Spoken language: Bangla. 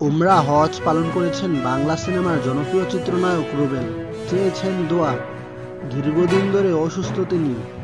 উমরা হজ পালন করেছেন বাংলা সিনেমার জনপ্রিয় চিত্রনায়ক রুবেল। চেয়েছেন দোয়া। দীর্ঘদিন ধরে অসুস্থ তিনি।